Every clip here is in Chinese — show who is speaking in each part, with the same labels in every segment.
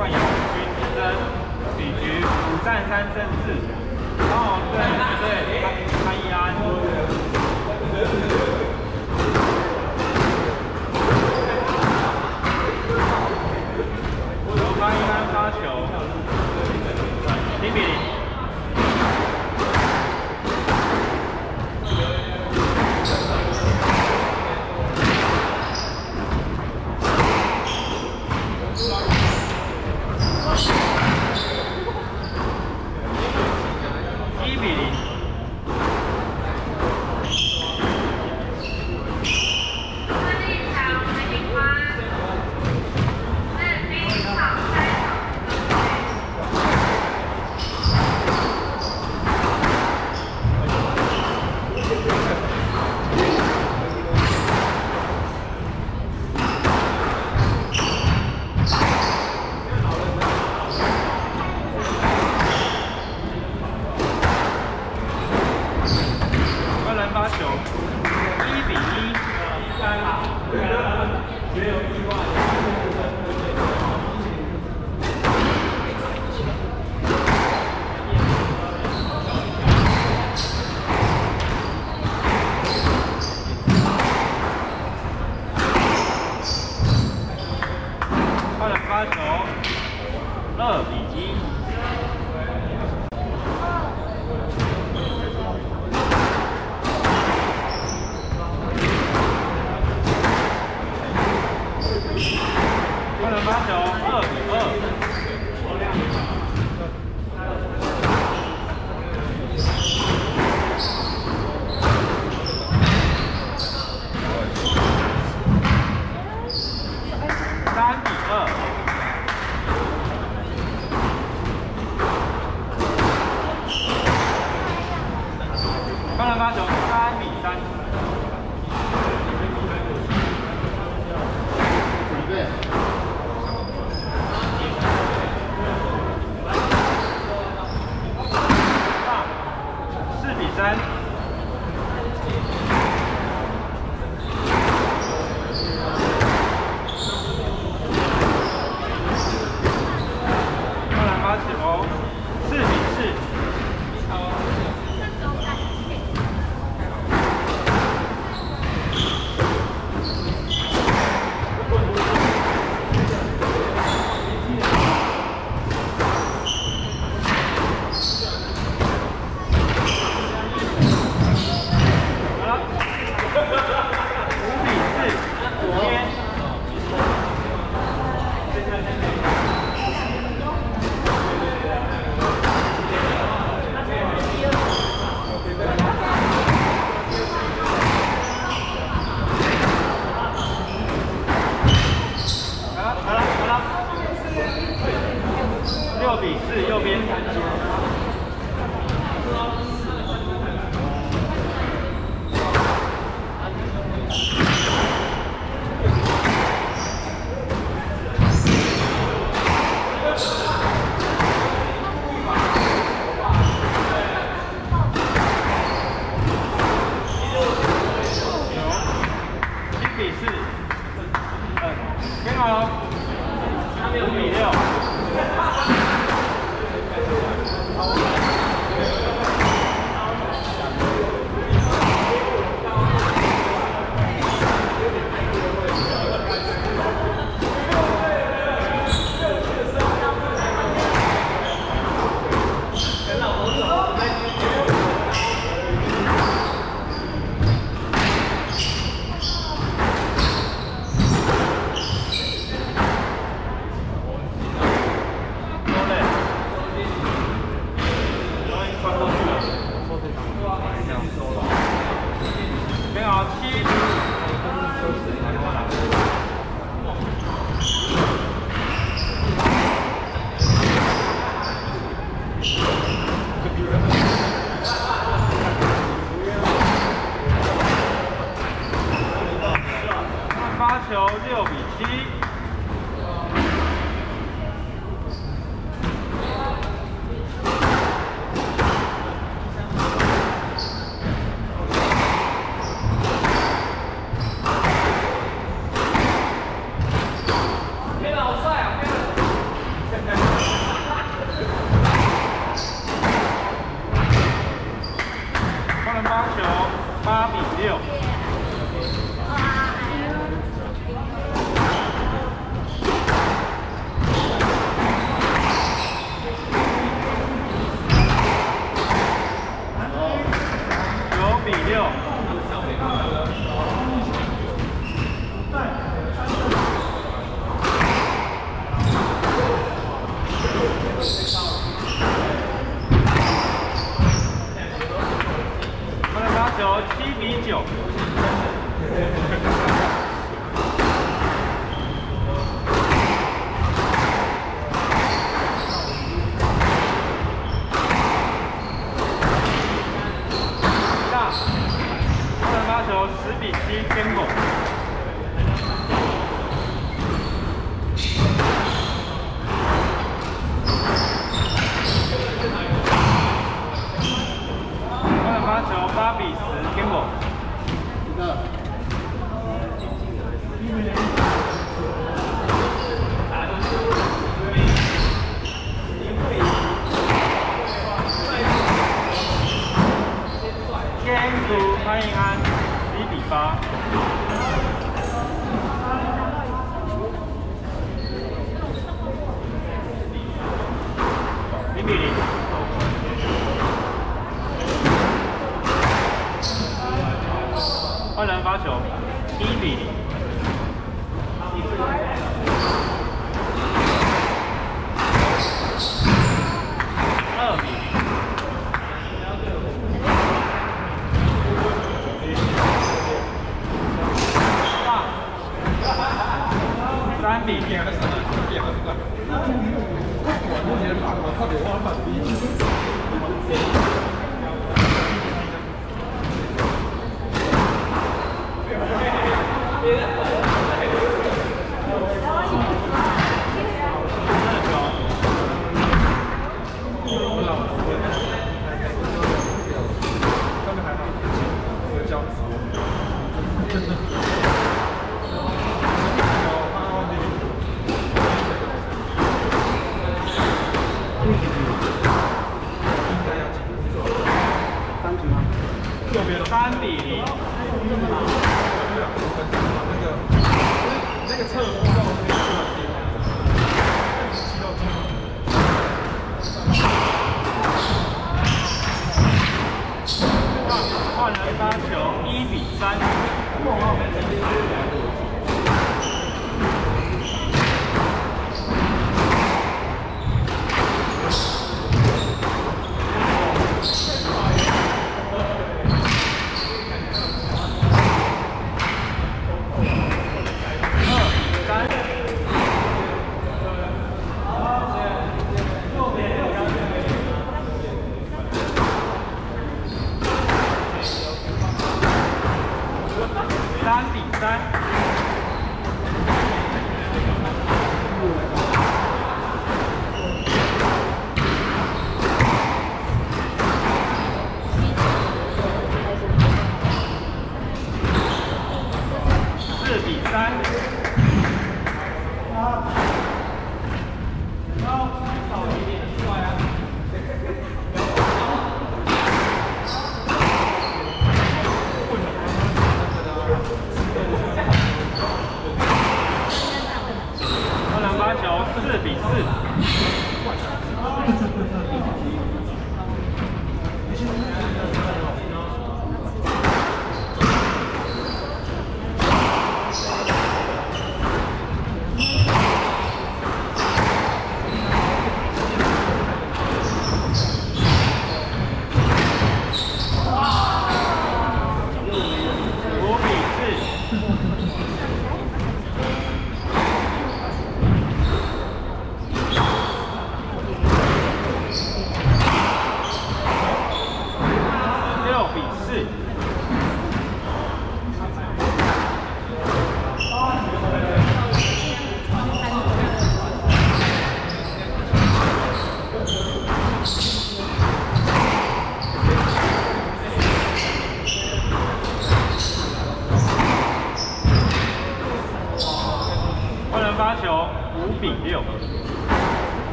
Speaker 1: 冠亚军之争，比局五战三胜制。然后对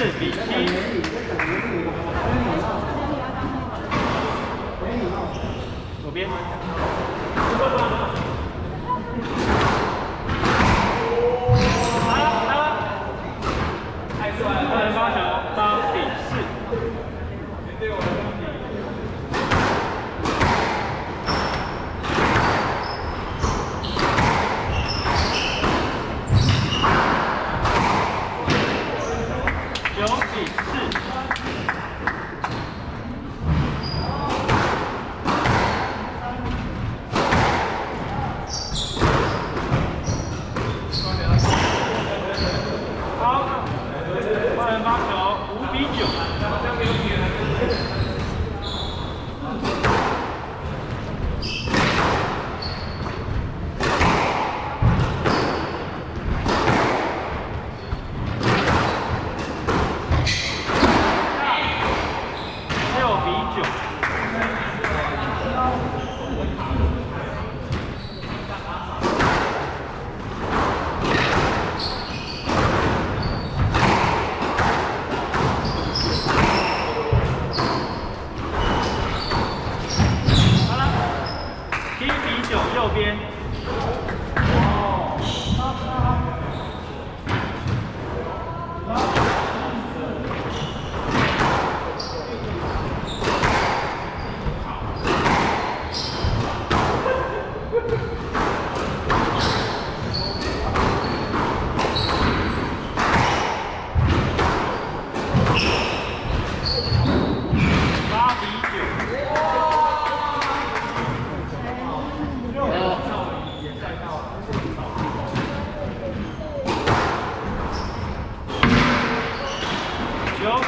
Speaker 1: 四比七。左边。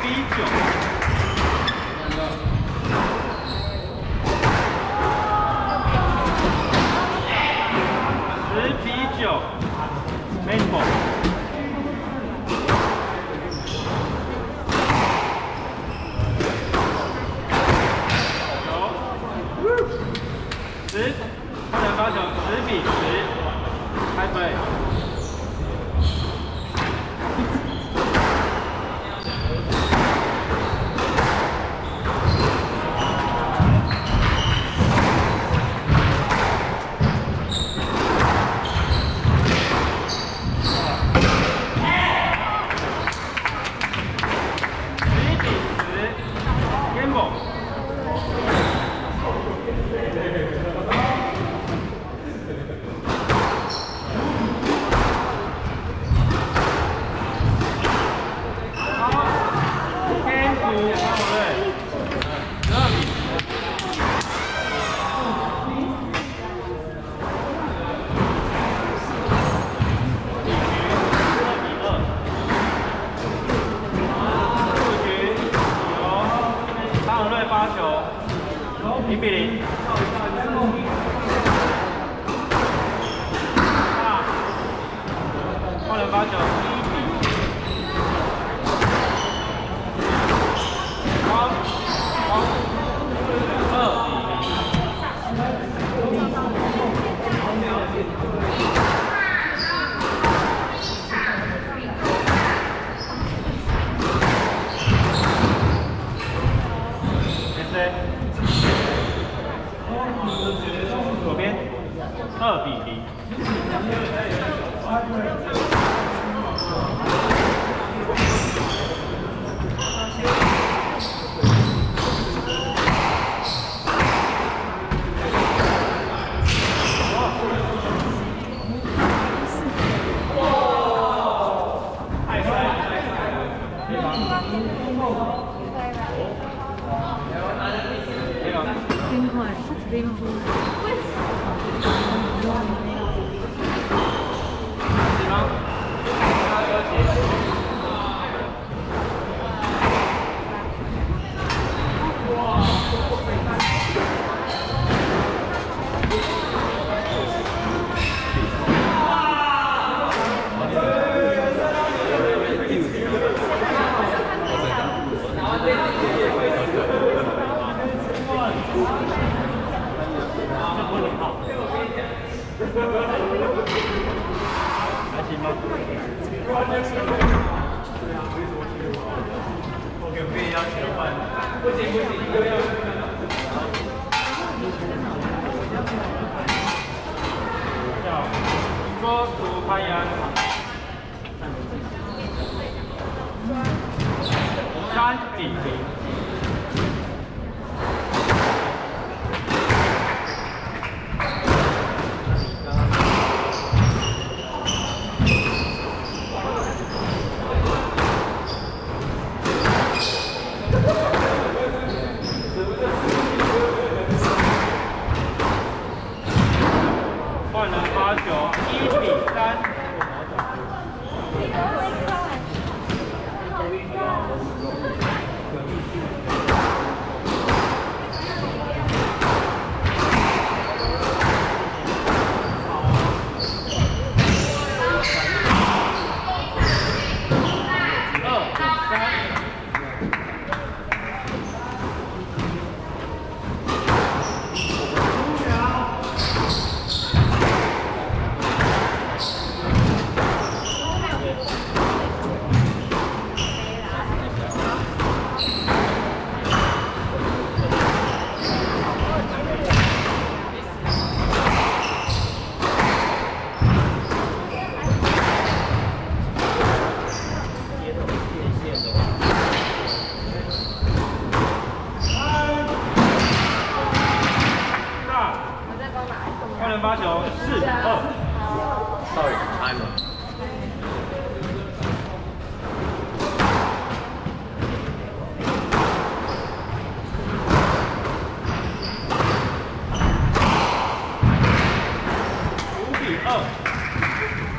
Speaker 1: dicho. 三比零。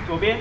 Speaker 1: 左边。